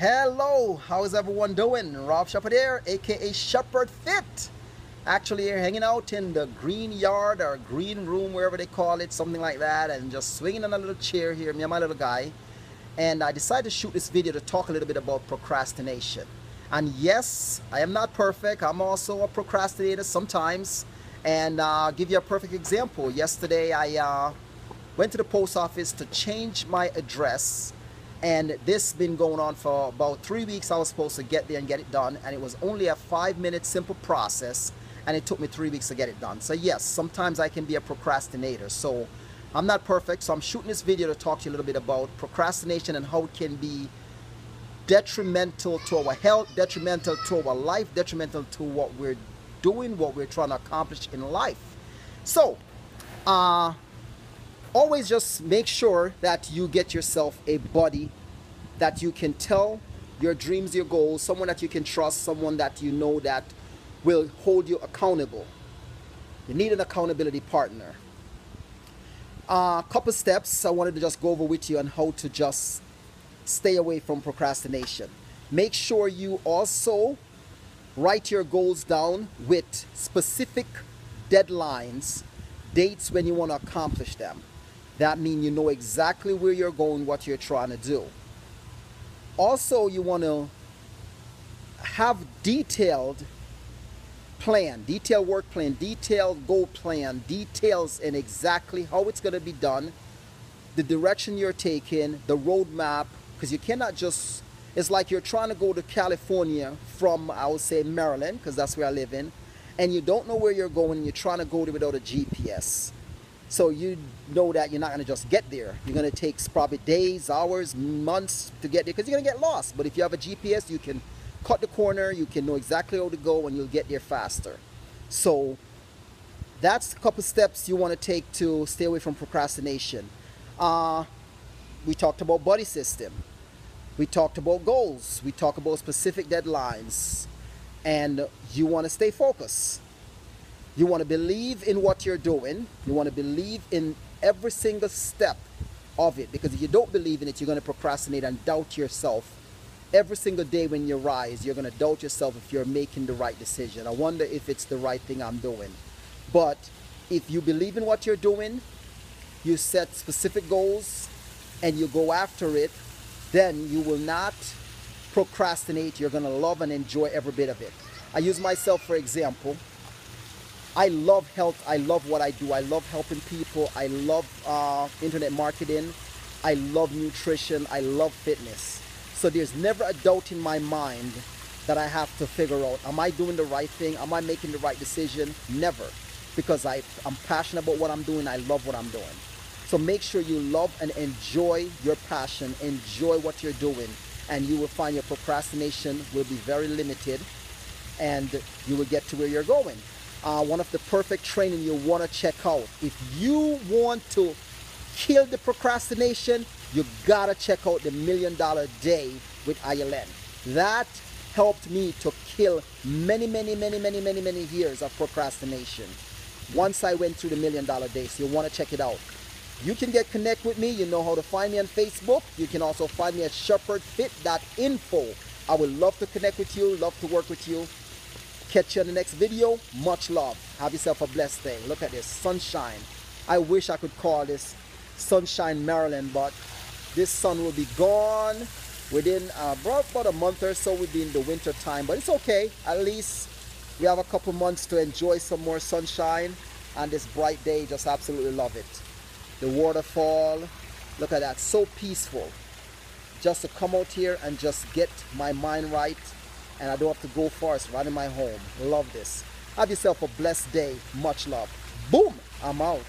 Hello, how's everyone doing? Rob Shepherd here, aka Shepherd Fit. Actually, here hanging out in the green yard or green room, wherever they call it, something like that, and just swinging on a little chair here, me and my little guy. And I decided to shoot this video to talk a little bit about procrastination. And yes, I am not perfect. I'm also a procrastinator sometimes. And uh, give you a perfect example. Yesterday, I uh, went to the post office to change my address and this been going on for about three weeks. I was supposed to get there and get it done. And it was only a five minute simple process. And it took me three weeks to get it done. So yes sometimes i can be a procrastinator. So i'm not perfect. So i'm shooting this video to talk to you a little bit about procrastination and how it can be detrimental to our health detrimental to our life detrimental to what we're doing what we're trying to accomplish in life. So uh always just make sure that you get yourself a buddy that you can tell your dreams, your goals, someone that you can trust, someone that you know that will hold you accountable. You need an accountability partner. A uh, couple steps I wanted to just go over with you on how to just stay away from procrastination. Make sure you also write your goals down with specific deadlines, dates when you want to accomplish them. That means you know exactly where you're going, what you're trying to do. Also, you want to have detailed plan, detailed work plan, detailed goal plan, details and exactly how it's going to be done, the direction you're taking, the roadmap, because you cannot just, it's like you're trying to go to California from, I would say, Maryland, because that's where I live in, and you don't know where you're going, and you're trying to go there without a GPS. So you know that you're not going to just get there. You're going to take probably days, hours, months to get there because you're going to get lost. But if you have a GPS, you can cut the corner, you can know exactly how to go, and you'll get there faster. So that's a couple steps you want to take to stay away from procrastination. Uh, we talked about buddy system. We talked about goals. We talked about specific deadlines. And you want to stay focused. You want to believe in what you're doing. You want to believe in every single step of it. Because if you don't believe in it, you're going to procrastinate and doubt yourself. Every single day when you rise, you're going to doubt yourself if you're making the right decision. I wonder if it's the right thing I'm doing. But if you believe in what you're doing, you set specific goals, and you go after it, then you will not procrastinate. You're going to love and enjoy every bit of it. I use myself for example. I love health. I love what I do. I love helping people. I love uh, internet marketing. I love nutrition. I love fitness. So there's never a doubt in my mind that I have to figure out, am I doing the right thing? Am I making the right decision? Never. Because I, I'm passionate about what I'm doing. I love what I'm doing. So make sure you love and enjoy your passion. Enjoy what you're doing. And you will find your procrastination will be very limited. And you will get to where you're going uh, one of the perfect training you want to check out. If you want to kill the procrastination, you gotta check out the Million Dollar Day with Ayelen. That helped me to kill many, many, many, many, many, many years of procrastination. Once I went through the Million Dollar Day, so you want to check it out. You can get connect with me. You know how to find me on Facebook. You can also find me at shepherdfit.info. I would love to connect with you, love to work with you. Catch you in the next video. Much love. Have yourself a blessed day. Look at this. Sunshine. I wish I could call this Sunshine Maryland, but this sun will be gone within uh, about a month or so. We'll be in the winter time, but it's okay. At least we have a couple months to enjoy some more sunshine and this bright day. Just absolutely love it. The waterfall. Look at that. So peaceful. Just to come out here and just get my mind right and I don't have to go far. It's right in my home. Love this. Have yourself a blessed day. Much love. Boom. I'm out.